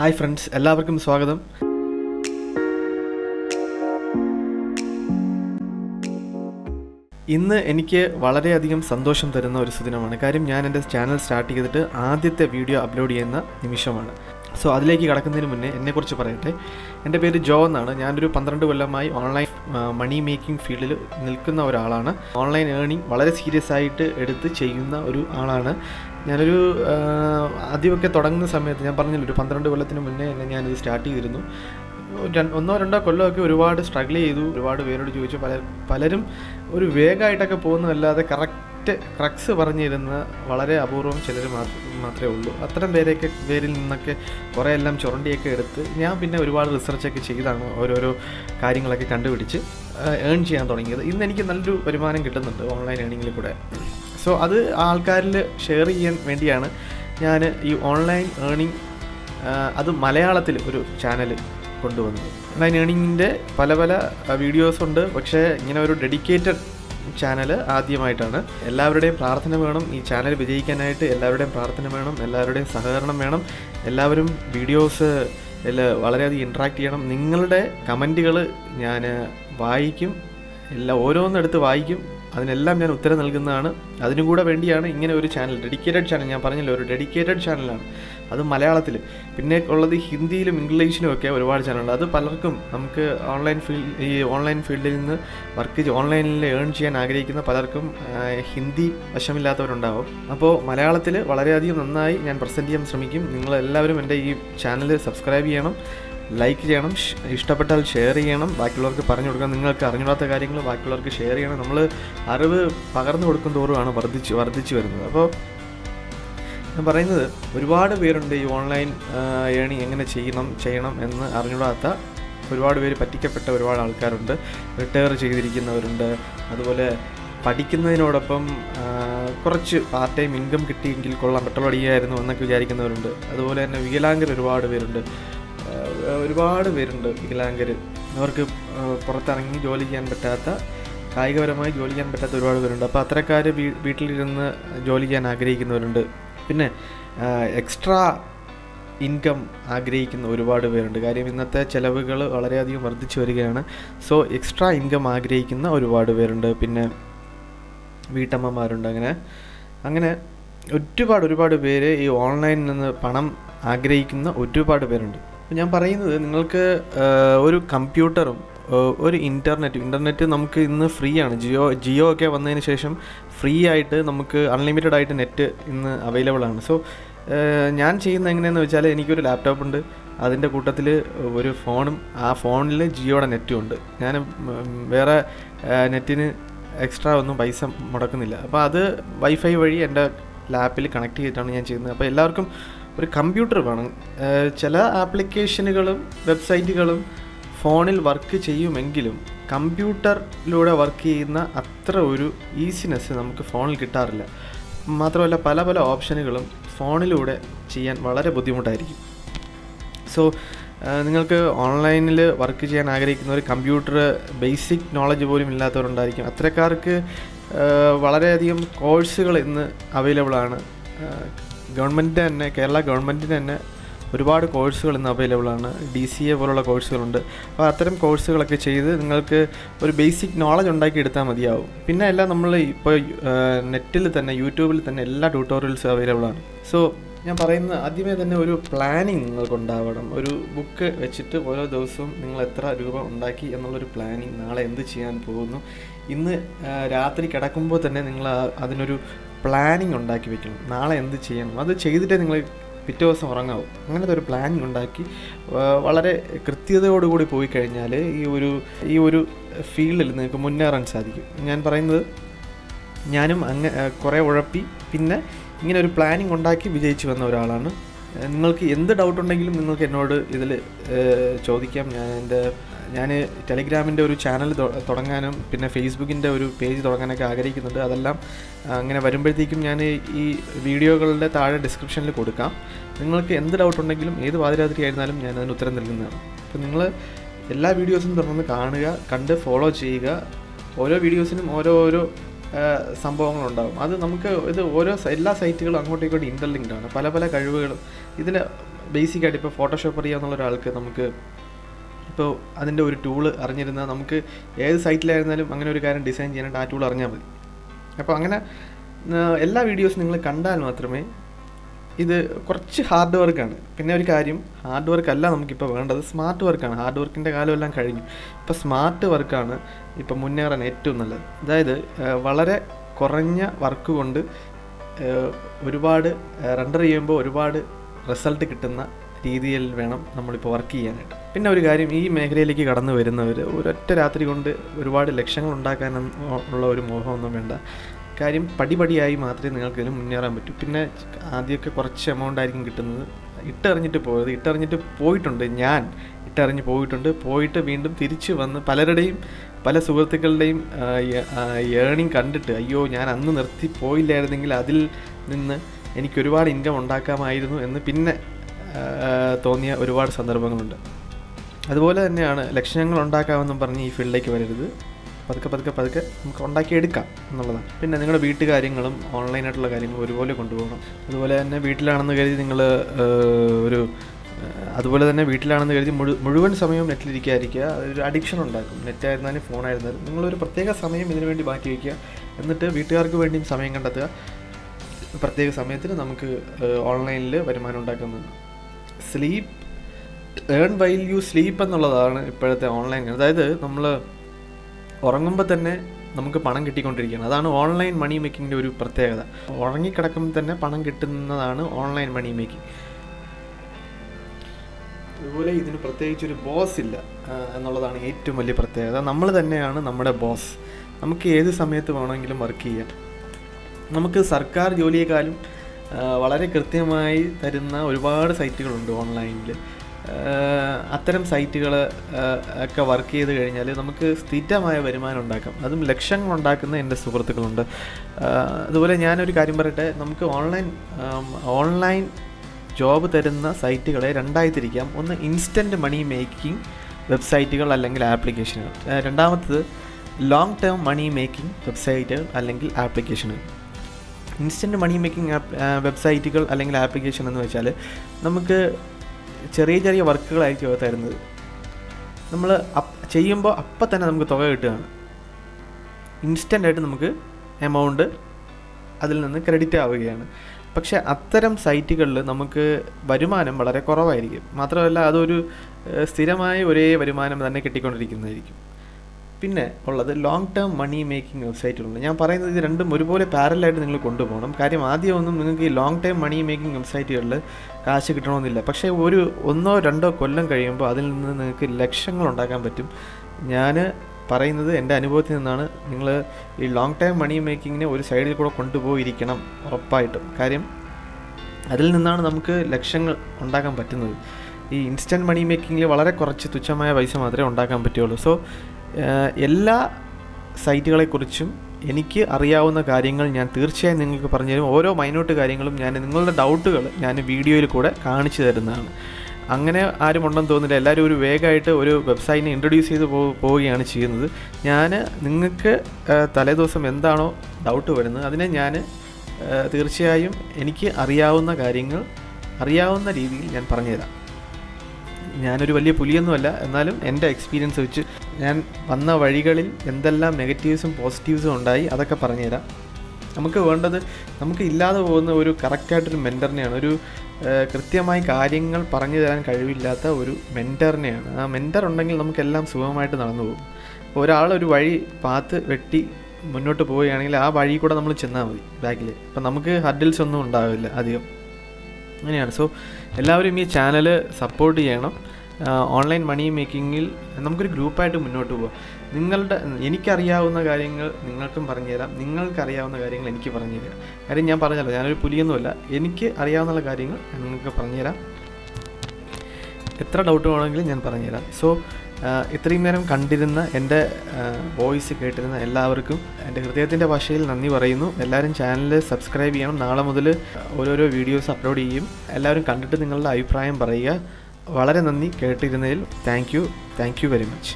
Hi friends എല്ലാവർക്കും സ്വാഗതം. ഇന്ന് എനിക്ക് വളരെയധികം സന്തോഷം തരുന്ന ഒരു സുദിനമാണ്. കാര്യം ഞാൻ എന്റെ ചാനൽ സ്റ്റാർട്ട് ചെയ്തിട്ട് ആദ്യത്തെ വീഡിയോ അപ്ലോഡ് ചെയ്യുന്ന നിമിഷമാണ്. സോ അതിലേക്ക് കടക്കുന്നതിന് മുന്നേ എന്നെക്കുറിച്ച് പറയട്ടെ. എന്റെ പേര് ജോ എന്നാണ്. ഞാനൊരു പന്ത്രണ്ട് കൊല്ലമായി ഓൺലൈൻ മണി മേക്കിംഗ് ഫീൽഡിൽ നിൽക്കുന്ന ഒരാളാണ്. ഓൺലൈൻ ഏണിംഗ് വളരെ സീരിയസ് ആയിട്ട് എടുത്ത് ചെയ്യുന്ന ഒരു ആളാണ്. ഞാനൊരു ആദ്യമൊക്കെ തുടങ്ങുന്ന സമയത്ത് ഞാൻ പറഞ്ഞില്ല ഒരു പന്ത്രണ്ട് കൊല്ലത്തിന് മുന്നേ തന്നെ ഞാനിത് സ്റ്റാർട്ട് ചെയ്തിരുന്നു. ഒന്നോ രണ്ടോ കൊല്ലമൊക്കെ ഒരുപാട് സ്ട്രഗിൾ ചെയ്തു ഒരുപാട് പേരോട് ചോദിച്ചു. പല പലരും ഒരു വേഗമായിട്ടൊക്കെ പോകുന്നതല്ലാതെ കറക്റ്റ് ക്രക്സ് പറഞ്ഞിരുന്ന വളരെ അപൂർവം ചിലർ മാത്രമേ ഉള്ളൂ. അത്തരം പേരെയൊക്കെ പേരിൽ നിന്നൊക്കെ കുറേ എല്ലാം ചുരണ്ടിയൊക്കെ എടുത്ത് ഞാൻ പിന്നെ ഒരുപാട് റിസർച്ചൊക്കെ ചെയ്താണ് ഓരോരോ കാര്യങ്ങളൊക്കെ കണ്ടുപിടിച്ച് ഏൺ ചെയ്യാൻ തുടങ്ങിയത്. ഇന്ന് എനിക്ക് നല്ലൊരു വരുമാനം കിട്ടുന്നുണ്ട് ഓൺലൈൻ ഏണിങ്ങിൽ കൂടെ. സോ അത് ആൾക്കാരിൽ ഷെയർ ചെയ്യാൻ വേണ്ടിയാണ് ഞാൻ ഈ ഓൺലൈൻ ഏണിംഗ് അത് മലയാളത്തിൽ ഒരു ചാനൽ കൊണ്ടുവന്നത്. ഓൺലൈൻ ഏണിങ്ങിന്റെ പല പല വീഡിയോസ് ഉണ്ട്. പക്ഷേ ഇങ്ങനെ ഒരു ഡെഡിക്കേറ്റഡ് ചാനൽ ആദ്യമായിട്ടാണ്. എല്ലാവരുടെയും പ്രാർത്ഥന വേണം. ഈ ചാനൽ വിജയിക്കാനായിട്ട് എല്ലാവരുടെയും പ്രാർത്ഥന വേണം. എല്ലാവരുടെയും സഹകരണം വേണം. എല്ലാവരും വീഡിയോസ് വളരെയധികം ഇൻട്രാക്ട് ചെയ്യണം. നിങ്ങളുടെ കമന്റുകൾ ഞാൻ വായിക്കും. എല്ലാ ഓരോന്നെടുത്ത് വായിക്കും. അതിനെല്ലാം ഞാൻ ഉത്തരം നൽകുന്നതാണ്. അതിനും കൂടെ വേണ്ടിയാണ് ഇങ്ങനെ ഒരു ചാനൽ ഡെഡിക്കേറ്റഡ് ചാനൽ ഞാൻ പറഞ്ഞല്ലോ ഒരു ഡെഡിക്കേറ്റഡ് ചാനലാണ് അത് മലയാളത്തിൽ പിന്നെ ഉള്ളത് ഹിന്ദിയിലും ഇംഗ്ലീഷിലും ഒക്കെ ഒരുപാട് ചാനലുണ്ട് അത് പലർക്കും നമുക്ക് ഓൺലൈൻ ഫീൽഡ് ഈ ഓൺലൈൻ ഫീൽഡിൽ നിന്ന് വർക്ക് ഓൺലൈനിൽ ഏൺ ചെയ്യാൻ ആഗ്രഹിക്കുന്ന പലർക്കും ഹിന്ദി വശമില്ലാത്തവരുണ്ടാവും. അപ്പോൾ മലയാളത്തിൽ വളരെയധികം നന്നായി ഞാൻ പ്രസന്റ് ചെയ്യാൻ ശ്രമിക്കും. നിങ്ങളെല്ലാവരും എന്റെ ഈ ചാനൽ സബ്സ്ക്രൈബ് ചെയ്യണം. ലൈക്ക് ചെയ്യണം ഇഷ്ടപ്പെട്ടാൽ ഷെയർ ചെയ്യണം ബാക്കിയുള്ളവർക്ക് പറഞ്ഞു കൊടുക്കണം നിങ്ങൾക്ക് അറിഞ്ഞൂടാത്ത കാര്യങ്ങൾ ബാക്കിയുള്ളവർക്ക് ഷെയർ ചെയ്യണം. നമ്മൾ അറിവ് പകർന്നു കൊടുക്കും തോറുമാണ് വർദ്ധിച്ച് വർദ്ധിച്ചു വരുന്നത്. അപ്പോൾ ഞാൻ പറയുന്നത് ഒരുപാട് പേരുണ്ട് ഈ ഓൺലൈൻ ഏണിങ് എങ്ങനെ ചെയ്യണം ചെയ്യണം എന്ന് അറിഞ്ഞൂടാത്ത ഒരുപാട് പേര് പറ്റിക്കപ്പെട്ട ഒരുപാട് ആൾക്കാരുണ്ട്. റിട്ടയർ ചെയ്തിരിക്കുന്നവരുണ്ട്. അതുപോലെ പഠിക്കുന്നതിനോടൊപ്പം കുറച്ച് പാർട്ട് ടൈം ഇൻകം കിട്ടിയെങ്കിൽ കൊള്ളാം പെട്രോൾ അടിയായിരുന്നു എന്നൊക്കെ വിചാരിക്കുന്നവരുണ്ട്. അതുപോലെ തന്നെ വികലാംഗർ ഒരുപാട് പേരുണ്ട്. ഒരുപാട് പേരുണ്ട് വികലാംഗർ അവർക്ക് പുറത്തിറങ്ങി ജോലി ചെയ്യാൻ പറ്റാത്ത കായികപരമായി ജോലി ചെയ്യാൻ പറ്റാത്ത ഒരുപാട് പേരുണ്ട്. അപ്പോൾ അത്തരക്കാർ വീട്ടിലിരുന്ന് ജോലി ചെയ്യാൻ ആഗ്രഹിക്കുന്നവരുണ്ട്. പിന്നെ എക്സ്ട്രാ ഇൻകം ആഗ്രഹിക്കുന്ന ഒരുപാട് പേരുണ്ട്. കാര്യം ഇന്നത്തെ ചിലവുകൾ വളരെയധികം വർദ്ധിച്ചു വരികയാണ്. സോ എക്സ്ട്രാ ഇൻകം ആഗ്രഹിക്കുന്ന ഒരുപാട് പേരുണ്ട്. പിന്നെ വീട്ടമ്മമാരുണ്ട് അങ്ങനെ. അങ്ങനെ ഒരുപാട് ഒരുപാട് പേര് ഈ ഓൺലൈനിൽ നിന്ന് പണം ആഗ്രഹിക്കുന്ന ഒരുപാട് പേരുണ്ട്. ഞാൻ പറയുന്നത് നിങ്ങൾക്ക് ഒരു കമ്പ്യൂട്ടറും ഒരു ഇന്റർനെറ്റ് ഇന്റർനെറ്റ് നമുക്ക് ഇന്ന് ഫ്രീ ആണ് ജിയോ ജിയോ ഒക്കെ വന്നതിന് ശേഷം ഫ്രീ ആയിട്ട് നമുക്ക് അൺലിമിറ്റഡ് ആയിട്ട് നെറ്റ് ഇന്ന് അവൈലബിൾ ആണ്. സോ ഞാൻ ചെയ്യുന്ന എങ്ങനെയാണെന്ന് വെച്ചാൽ എനിക്കൊരു ലാപ്ടോപ്പ് ഉണ്ട്. അതിന്റെ കൂട്ടത്തിൽ ഒരു ഫോണും ആ ഫോണിൽ ജിയോയുടെ നെറ്റും ഉണ്ട്. ഞാൻ വേറെ നെറ്റിന് എക്സ്ട്രാ ഒന്നും പൈസ മുടക്കുന്നില്ല. അപ്പോൾ അത് വൈഫൈ വഴി എന്റെ ലാപ്പിൽ കണക്ട് ചെയ്തിട്ടാണ് ഞാൻ ചെയ്യുന്നത്. അപ്പോൾ എല്ലാവർക്കും ഒരു കമ്പ്യൂട്ടർ വേണം. ചില ആപ്ലിക്കേഷനുകളും വെബ്സൈറ്റുകളും ഫോണിൽ വർക്ക് ചെയ്യുമെങ്കിലും കമ്പ്യൂട്ടറിലൂടെ വർക്ക് ചെയ്യുന്ന അത്ര ഒരു ഈസിനെസ് നമുക്ക് ഫോണിൽ കിട്ടാറില്ല. മാത്രമല്ല പല പല ഓപ്ഷനുകളും ഫോണിലൂടെ ചെയ്യാൻ വളരെ ബുദ്ധിമുട്ടായിരിക്കും. സോ നിങ്ങൾക്ക് ഓൺലൈനിൽ വർക്ക് ചെയ്യാൻ ആഗ്രഹിക്കുന്ന ഒരു കമ്പ്യൂട്ടർ ബേസിക് നോളജ് പോലും ഇല്ലാത്തവരുണ്ടായിരിക്കും. അത്രക്കാർക്ക് വളരെയധികം കോഴ്സുകൾ ഇന്ന് അവൈലബിൾ ആണ്. ഗവൺമെന്റ് തന്നെ കേരള ഗവൺമെന്റിന്റെ തന്നെ ഒരുപാട് കോഴ്സുകൾ ഇന്ന് അവൈലബിൾ ആണ്. ഡി സി എ പോലുള്ള കോഴ്സുകളുണ്ട്. അപ്പോൾ അത്തരം കോഴ്സുകളൊക്കെ ചെയ്ത് നിങ്ങൾക്ക് ഒരു ബേസിക് നോളജ് ഉണ്ടാക്കി എടുത്താൽ മതിയാവും. പിന്നെ എല്ലാം നമ്മൾ ഇപ്പോൾ നെറ്റിൽ തന്നെ യൂട്യൂബിൽ തന്നെ എല്ലാ ട്യൂട്ടോറിയൽസും അവൈലബിൾ ആണ്. സോ ഞാൻ പറയുന്നത് ആദ്യമേ തന്നെ ഒരു പ്ലാനിങ് നിങ്ങൾക്ക് ഉണ്ടാവണം. ഒരു ബുക്ക് വെച്ചിട്ട് ഓരോ ദിവസവും നിങ്ങൾ എത്ര രൂപ ഉണ്ടാക്കി എന്നുള്ളൊരു പ്ലാനിങ് നാളെ എന്ത് ചെയ്യാൻ പോകുന്നു? ഇന്ന് രാത്രി കിടക്കുമ്പോൾ തന്നെ നിങ്ങൾ അതിനൊരു പ്ലാനിങ് ഉണ്ടാക്കി വെക്കണം. നാളെ എന്ത് ചെയ്യണം? അത് ചെയ്തിട്ടേ നിങ്ങൾ പിറ്റേ ദിവസം ഉറങ്ങാവും. അങ്ങനത്തെ ഒരു പ്ലാനിങ് ഉണ്ടാക്കി വളരെ കൃത്യതയോടുകൂടി പോയി കഴിഞ്ഞാൽ ഈ ഒരു ഈ ഒരു ഫീൽഡിൽ നിങ്ങൾക്ക് മുന്നേറാൻ സാധിക്കും. ഞാൻ പറയുന്നത് ഞാനും അങ്ങ് കുറേ ഉഴപ്പി പിന്നെ ഇങ്ങനെ ഒരു പ്ലാനിങ് ഉണ്ടാക്കി വിജയിച്ചു വന്ന ഒരാളാണ്. നിങ്ങൾക്ക് എന്ത് ഡൗട്ട് ഉണ്ടെങ്കിലും നിങ്ങൾക്ക് എന്നോട് ഇതിൽ ചോദിക്കാം. ഞാൻ എന്റെ ഞാൻ ടെലിഗ്രാമിന്റെ ഒരു ചാനൽ തുടങ്ങാനും പിന്നെ ഫേസ്ബുക്കിന്റെ ഒരു പേജ് തുടങ്ങാനൊക്കെ ആഗ്രഹിക്കുന്നുണ്ട്. അതെല്ലാം അങ്ങനെ വരുമ്പോഴത്തേക്കും ഞാൻ ഈ വീഡിയോകളുടെ താഴെ ഡിസ്ക്രിപ്ഷനിൽ കൊടുക്കാം. നിങ്ങൾക്ക് എന്ത് ഡൗട്ട് ഉണ്ടെങ്കിലും ഏത് പാതിരാത്രി ആയിരുന്നാലും ഞാൻ അതിന് ഉത്തരം നൽകുന്നതാണ്. അപ്പോൾ നിങ്ങൾ എല്ലാ വീഡിയോസും തുടർന്ന് കാണുക കണ്ട് ഫോളോ ചെയ്യുക. ഓരോ വീഡിയോസിനും ഓരോ ഓരോ സംഭവങ്ങളുണ്ടാകും അത് നമുക്ക് ഇത് ഓരോ എല്ലാ സൈറ്റുകളും അങ്ങോട്ടും ഇങ്ങോട്ടും ഇന്റർലിങ്ക്ഡ് ആണ്. പല പല കഴിവുകളും ഇതിൽ ബേസിക്കായിട്ട് ഇപ്പോൾ ഫോട്ടോഷോപ്പ് അറിയാവുന്ന ഒരാൾക്ക് നമുക്ക് ഇപ്പോൾ അതിന്റെ ഒരു ടൂൾ അറിഞ്ഞിരുന്നാൽ നമുക്ക് ഏത് സൈറ്റിലായിരുന്നാലും അങ്ങനെ ഒരു കാര്യം ഡിസൈൻ ചെയ്യാനായിട്ട് ആ ടൂൾ അറിഞ്ഞാൽ മതി. അപ്പോൾ അങ്ങനെ എല്ലാ വീഡിയോസും നിങ്ങൾ കണ്ടാൽ മാത്രമേ ഇത് കുറച്ച് ഹാർഡ് വർക്കാണ് പിന്നെ ഒരു കാര്യം ഹാർഡ് വർക്ക് അല്ല നമുക്കിപ്പോൾ വേണ്ടത് സ്മാർട്ട് വർക്കാണ് ഹാർഡ് വർക്കിന്റെ കാലമെല്ലാം കഴിഞ്ഞു. ഇപ്പോൾ സ്മാർട്ട് വർക്കാണ് ഇപ്പോൾ മുന്നേറാൻ ഏറ്റവും നല്ലത്. അതായത് വളരെ കുറഞ്ഞ വർക്ക് കൊണ്ട് ഒരുപാട് റെൻഡർ ചെയ്യുമ്പോൾ ഒരുപാട് റിസൾട്ട് കിട്ടുന്ന രീതിയിൽ വേണം നമ്മളിപ്പോൾ വർക്ക് ചെയ്യാനായിട്ട്. പിന്നെ ഒരു കാര്യം ഈ മേഖലയിലേക്ക് കടന്നു വരുന്നവർ ഒരൊറ്റ രാത്രി കൊണ്ട് ഒരുപാട് ലക്ഷ്യങ്ങൾ ഉണ്ടാക്കാൻ ഉള്ള ഒരു മോഹമൊന്നും വേണ്ട. കാര്യം പടിപടിയായി മാത്രമേ നിങ്ങൾക്ക് ഇതിന് മുന്നേറാൻ പറ്റൂ. പിന്നെ ആദ്യമൊക്കെ കുറച്ച് എമൗണ്ട് ആയിരിക്കും കിട്ടുന്നത്. ഇട്ടറിഞ്ഞിട്ട് പോയത് ഇട്ടറിഞ്ഞിട്ട് പോയിട്ടുണ്ട് ഞാൻ. ഇട്ടറിഞ്ഞ് പോയിട്ടുണ്ട്. പോയിട്ട് വീണ്ടും തിരിച്ചു വന്ന് പലരുടെയും പല സുഹൃത്തുക്കളുടെയും ഏണിങ് കണ്ടിട്ട് അയ്യോ ഞാൻ അന്ന് നിർത്തി പോയില്ലായിരുന്നെങ്കിൽ അതിൽ നിന്ന് എനിക്ക് ഒരുപാട് ഇൻകം ഉണ്ടാക്കാമായിരുന്നു എന്ന് പിന്നെ തോന്നിയ ഒരുപാട് സന്ദർഭങ്ങളുണ്ട്. അതുപോലെ തന്നെയാണ് ലക്ഷ്യങ്ങൾ ഉണ്ടാക്കാമെന്നും പറഞ്ഞ് ഈ ഫീൽഡിലേക്ക് വരരുത്. പതുക്കെ പതുക്കെ പതുക്കെ നമുക്ക് ഉണ്ടാക്കിയെടുക്കാം എന്നുള്ളതാണ്. പിന്നെ നിങ്ങളുടെ വീട്ടുകാര്യങ്ങളും ഓൺലൈനായിട്ടുള്ള കാര്യങ്ങളും ഒരുപോലെ കൊണ്ടുപോകണം. അതുപോലെ തന്നെ വീട്ടിലാണെന്ന് കരുതി നിങ്ങൾ ഒരു അതുപോലെ തന്നെ വീട്ടിലാണെന്ന് കരുതി മുഴു മുഴുവൻ സമയവും നെറ്റിലിരിക്കാതിരിക്കുക. അതൊരു അഡിക്ഷൻ ഉണ്ടാക്കും. നെറ്റായിരുന്നാലും ഫോണായിരുന്നാലും നിങ്ങളൊരു പ്രത്യേക സമയം ഇതിനു വേണ്ടി മാറ്റി വയ്ക്കുക. എന്നിട്ട് വീട്ടുകാർക്ക് വേണ്ടിയും സമയം കണ്ടെത്തുക. പ്രത്യേക സമയത്തിന് നമുക്ക് ഓൺലൈനിൽ വരുമാനം ഉണ്ടാക്കുന്നത് sleep earn while you sleep എന്നുള്ളതാണ് ഇപ്പോഴത്തെ ഓൺലൈൻ അതായത് നമ്മൾ ഉറങ്ങുമ്പോൾ തന്നെ നമുക്ക് പണം കിട്ടിക്കൊണ്ടിരിക്കുകയാണ്. അതാണ് ഓൺലൈൻ മണി മേക്കിങ്ങിന്റെ ഒരു പ്രത്യേകത. ഉറങ്ങിക്കിടക്കുമ്പോൾ തന്നെ പണം കിട്ടുന്നതാണ് ഓൺലൈൻ മണി മേക്കിംഗ് അതുപോലെ ഇതിന് പ്രത്യേകിച്ച് ഒരു ബോസ് ഇല്ല എന്നുള്ളതാണ് ഏറ്റവും വലിയ പ്രത്യേകത. നമ്മൾ തന്നെയാണ് നമ്മുടെ ബോസ് നമുക്ക് ഏത് സമയത്ത് വേണമെങ്കിലും വർക്ക് ചെയ്യാം. നമുക്ക് സർക്കാർ ജോലിയെക്കാളും വളരെ കൃത്യമായി തരുന്ന ഒരുപാട് സൈറ്റുകളുണ്ട് ഓൺലൈനിൽ അത്തരം സൈറ്റുകൾ ഒക്കെ വർക്ക് ചെയ്ത് കഴിഞ്ഞാൽ നമുക്ക് സ്ഥിരമായ വരുമാനം ഉണ്ടാക്കാം. അതും ലക്ഷങ്ങൾ ഉണ്ടാക്കുന്ന എന്റെ സുഹൃത്തുക്കളുണ്ട്. അതുപോലെ ഞാനൊരു കാര്യം പറയട്ടെ നമുക്ക് ഓൺലൈൻ ഓൺലൈൻ ജോബ് തരുന്ന സൈറ്റുകളെ രണ്ടായി തിരിക്കാം. ഒന്ന് ഇൻസ്റ്റന്റ് മണി മേക്കിംഗ് വെബ്സൈറ്റുകൾ അല്ലെങ്കിൽ ആപ്ലിക്കേഷനുകൾ. രണ്ടാമത്തത് ലോങ് ടേം മണി മേക്കിംഗ് വെബ്സൈറ്റുകൾ അല്ലെങ്കിൽ ആപ്ലിക്കേഷനുകൾ. ഇൻസ്റ്റന്റ് മണി മേക്കിംഗ് വെബ്സൈറ്റുകൾ അല്ലെങ്കിൽ ആപ്ലിക്കേഷൻ എന്ന് വെച്ചാൽ നമുക്ക് ചെറിയ ചെറിയ വർക്കുകളായിരിക്കും തരുന്നത്. നമ്മൾ ചെയ്യുമ്പോൾ അപ്പം തന്നെ നമുക്ക് തുക കിട്ടുകയാണ്. ഇൻസ്റ്റന്റ് ആയിട്ട് നമുക്ക് എമൗണ്ട് അതിൽ നിന്ന് ക്രെഡിറ്റ് ആവുകയാണ്. പക്ഷെ അത്തരം സൈറ്റുകളിൽ നമുക്ക് വരുമാനം വളരെ കുറവായിരിക്കും. മാത്രമല്ല അതൊരു സ്ഥിരമായ ഒരേ വരുമാനം തന്നെ കിട്ടിക്കൊണ്ടിരിക്കുന്നതായിരിക്കും. പിന്നെ ഉള്ളത് ലോങ് ടേം മണി മേക്കിംഗ് വെബ്സൈറ്റുകളുണ്ട് ഞാൻ പറയുന്നത് ഇത് രണ്ടും ഒരുപോലെ പാരലായിട്ട് നിങ്ങൾ കൊണ്ടുപോകണം. കാര്യം ആദ്യമൊന്നും നിങ്ങൾക്ക് ഈ ലോങ് ടേം മണി മേക്കിംഗ് വെബ്സൈറ്റുകളിൽ കാശ് കിട്ടണമെന്നില്ല. പക്ഷേ ഒരു ഒന്നോ രണ്ടോ കൊല്ലം കഴിയുമ്പോൾ അതിൽ നിന്ന് നിങ്ങൾക്ക് ലക്ഷങ്ങൾ ഉണ്ടാക്കാൻ പറ്റും. ഞാൻ പറയുന്നത് എന്റെ അനുഭവത്തിൽ നിന്നാണ്. നിങ്ങൾ ഈ ലോങ് ടേം മണി മേക്കിങ്ങിനെ ഒരു സൈഡിൽ കൂടെ കൊണ്ടുപോയിരിക്കണം ഉറപ്പായിട്ടും. കാര്യം അതിൽ നിന്നാണ് നമുക്ക് ലക്ഷങ്ങൾ ഉണ്ടാക്കാൻ പറ്റുന്നത്. ഈ ഇൻസ്റ്റന്റ് മണി മേക്കിങ്ങിൽ വളരെ കുറച്ച് തുച്ഛമായ പൈസ മാത്രമേ ഉണ്ടാക്കാൻ പറ്റുള്ളൂ സോ എല്ലാ സൈറ്റുകളെക്കുറിച്ചും എനിക്ക് അറിയാവുന്ന കാര്യങ്ങൾ ഞാൻ തീർച്ചയായും നിങ്ങൾക്ക് പറഞ്ഞു തരും ഓരോ മൈനോട്ട് കാര്യങ്ങളും ഞാൻ നിങ്ങളുടെ ഡൗട്ടുകൾ ഞാൻ വീഡിയോയിൽ കൂടെ കാണിച്ചു തരുന്നതാണ്. അങ്ങനെ ആരും ഉണ്ടെന്ന് തോന്നില്ല എല്ലാവരും ഒരു വേഗമായിട്ട് ഒരു വെബ്സൈറ്റിനെ ഇൻട്രൊഡ്യൂസ് ചെയ്ത് പോവുകയാണ് ചെയ്യുന്നത്. ഞാൻ നിങ്ങൾക്ക് തലേദിവസം എന്താണോ ഡൗട്ട് വരുന്നത് അതിനെ ഞാൻ തീർച്ചയായും എനിക്ക് അറിയാവുന്ന കാര്യങ്ങൾ അറിയാവുന്ന രീതിയിൽ ഞാൻ പറഞ്ഞുതരാം. ഞാനൊരു വലിയ പുലിയൊന്നുമല്ല. എന്നാലും എന്റെ എക്സ്പീരിയൻസ് വെച്ച് ഞാൻ വന്ന വഴികളിൽ എന്തെല്ലാം നെഗറ്റീവ്സും പോസിറ്റീവ്സും ഉണ്ടായി അതൊക്കെ പറഞ്ഞുതരാം. നമുക്ക് വേണ്ടത് നമുക്ക് ഇല്ലാതെ പോകുന്ന ഒരു കറക്റ്റായിട്ടൊരു മെന്ററിനെയാണ് ഒരു കൃത്യമായി കാര്യങ്ങൾ പറഞ്ഞു തരാൻ കഴിവില്ലാത്ത ഒരു മെന്ററിനെയാണ്. ആ മെന്റർ ഉണ്ടെങ്കിൽ നമുക്കെല്ലാം സുഖമായിട്ട് നടന്നു പോകും. അപ്പോൾ ഒരാൾ ഒരു വഴി പാത്ത് വെട്ടി മുന്നോട്ട് പോവുകയാണെങ്കിൽ ആ വഴി കൂടെ നമ്മൾ ചെന്നാൽ മതി ബാക്കിൽ അപ്പം നമുക്ക് ഹഡിൽസ് ഒന്നും ഉണ്ടാവില്ല അധികം. അങ്ങനെയാണ്. സോ എല്ലാവരും ഈ ചാനൽ സപ്പോർട്ട് ചെയ്യണം. ഓൺലൈൻ മണി മേക്കിങ്ങിൽ നമുക്കൊരു ഗ്രൂപ്പായിട്ട് മുന്നോട്ട് പോകാം നിങ്ങളുടെ എനിക്കറിയാവുന്ന കാര്യങ്ങൾ നിങ്ങൾക്കും പറഞ്ഞുതരാം. നിങ്ങൾക്കറിയാവുന്ന കാര്യങ്ങൾ എനിക്ക് പറഞ്ഞുതരാം. കാര്യം ഞാൻ പറഞ്ഞല്ലോ ഞാനൊരു പുലിയൊന്നുമല്ല. എനിക്ക് അറിയാവുന്ന കാര്യങ്ങൾ നിങ്ങൾക്ക് പറഞ്ഞുതരാം. എത്ര ഡൗട്ട് വേണമെങ്കിലും ഞാൻ പറഞ്ഞുതരാം. സോ ഇത്രയും നേരം കണ്ടിരുന്ന എന്റെ വോയിസ് കേട്ടിരുന്ന എല്ലാവർക്കും എന്റെ ഹൃദയത്തിന്റെ ഭാഷയിൽ നന്ദി പറയുന്നു. എല്ലാവരും ചാനൽ സബ്സ്ക്രൈബ് ചെയ്യണം. നാളെ മുതൽ ഓരോരോ വീഡിയോസ് അപ്ലോഡ് ചെയ്യും. എല്ലാവരും കണ്ടിട്ട് നിങ്ങളുടെ അഭിപ്രായം പറയുക. വളരെ നന്ദി കേട്ടിരുന്നതിൽ thank you thank you very much.